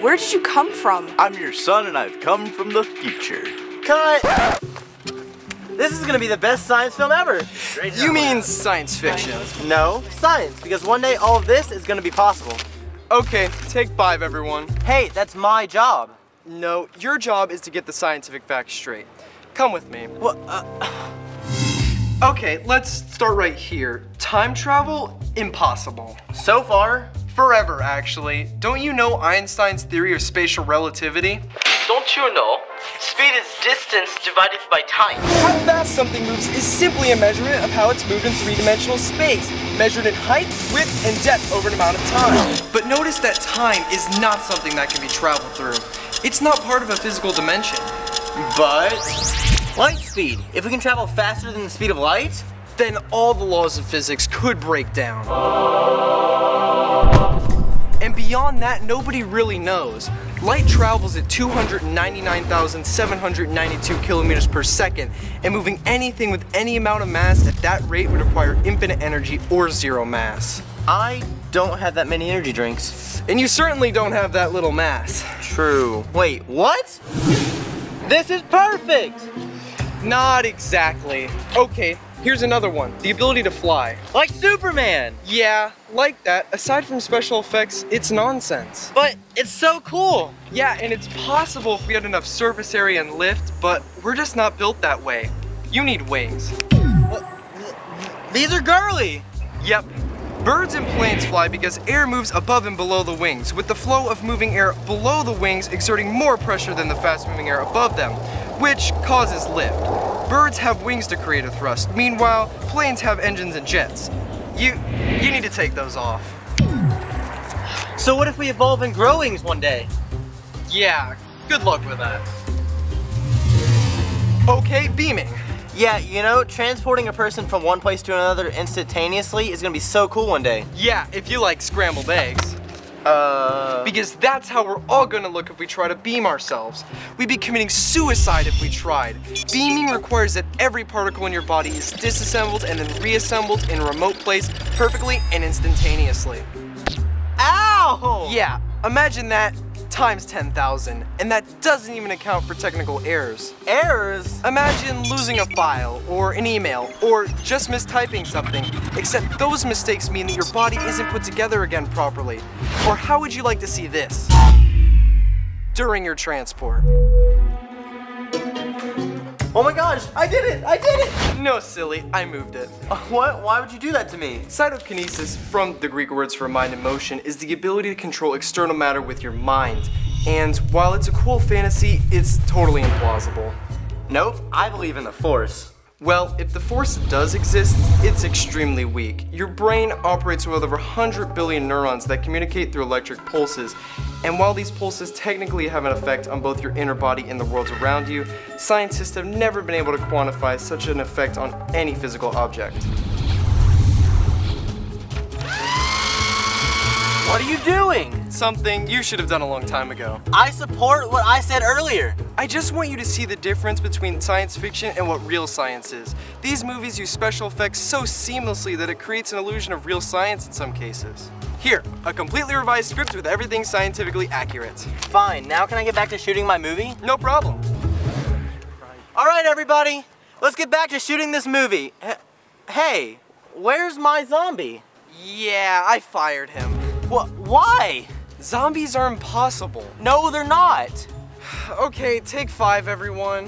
are you? Where did you come from? I'm your son and I've come from the future. Cut! This is gonna be the best science film ever. You mean science fiction. No, science, because one day all of this is gonna be possible. Okay, take five, everyone. Hey, that's my job. No, your job is to get the scientific facts straight. Come with me. What? Uh, Okay, let's start right here. Time travel? Impossible. so far, Forever, actually. Don't you know Einstein's theory of special relativity? don't you know? Speed is distance divided by time. How fast something moves is simply a measurement of how it's moved in three-dimensional space, measured in height, width, and depth over an amount of time. But notice that time is not something that can be traveled through. It's not part of a physical dimension. But light speed. If we can travel faster than the speed of light, Then all the laws of physics could break down. And beyond that, nobody really knows. Light travels at 299,792 kilometers per second, and moving anything with any amount of mass at that rate would require infinite energy or zero mass. I don't have that many energy drinks. And you certainly don't have that little mass. True. Wait, what? This is perfect! Not exactly. Okay, here's another one the ability to fly. Like Superman! Yeah, like that. Aside from special effects, it's nonsense. But it's so cool! Yeah, and it's possible if we had enough surface area and lift, but we're just not built that way. You need wings. These are girly! Yep. Birds and planes fly because air moves above and below the wings, with the flow of moving air below the wings exerting more pressure than the fast moving air above them, which causes lift. Birds have wings to create a thrust, meanwhile, planes have engines and jets. You you need to take those off. So what if we evolve and grow wings one day? Yeah, good luck with that. Okay, beaming. Yeah, you know, transporting a person from one place to another instantaneously is gonna be so cool one day. Yeah, if you like scrambled eggs. Uh... Because that's how we're all gonna look if we try to beam ourselves. We'd be committing suicide if we tried. Beaming requires that every particle in your body is disassembled and then reassembled in a remote place perfectly and instantaneously. Ow! Yeah, imagine that times 10,000, and that doesn't even account for technical errors. Errors? Imagine losing a file, or an email, or just mistyping something, except those mistakes mean that your body isn't put together again properly. Or how would you like to see this? During your transport. Oh my gosh, I did it! I did it! No, silly, I moved it. Uh, what? Why would you do that to me? Psychokinesis, from the Greek words for mind and motion, is the ability to control external matter with your mind. And while it's a cool fantasy, it's totally implausible. Nope, I believe in the Force. Well, if the force does exist, it's extremely weak. Your brain operates with over 100 billion neurons that communicate through electric pulses. And while these pulses technically have an effect on both your inner body and the worlds around you, scientists have never been able to quantify such an effect on any physical object. What are you doing? Something you should have done a long time ago. I support what I said earlier. I just want you to see the difference between science fiction and what real science is. These movies use special effects so seamlessly that it creates an illusion of real science in some cases. Here, a completely revised script with everything scientifically accurate. Fine, now can I get back to shooting my movie? No problem. All right, everybody, let's get back to shooting this movie. Hey, where's my zombie? Yeah, I fired him. What? Why? Zombies are impossible. No, they're not. Okay, take five, everyone.